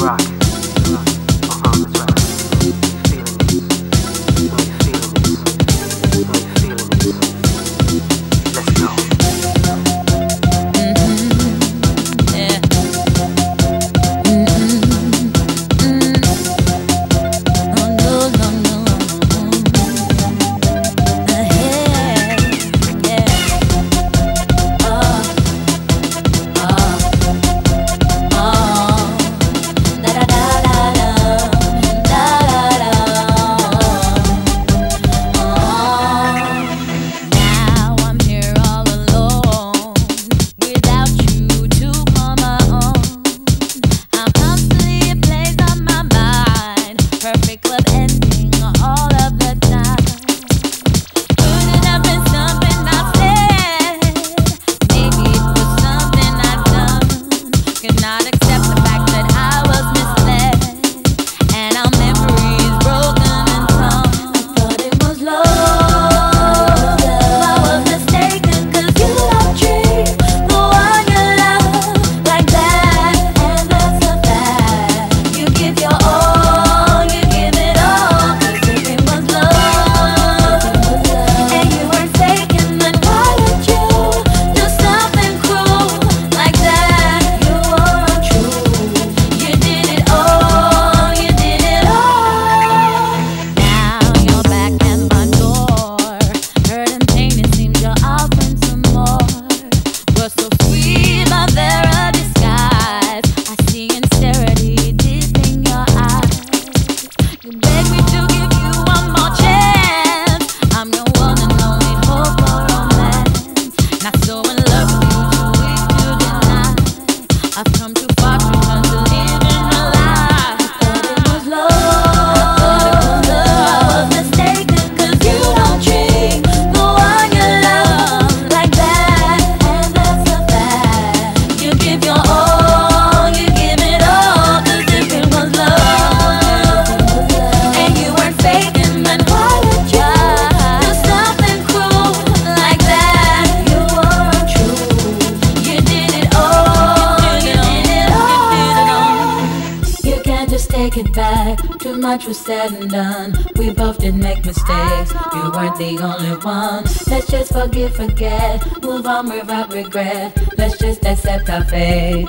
rock. make club. Much was said and done. We both did make mistakes. You weren't the only one. Let's just forgive, forget. Move on without regret. Let's just accept our fate.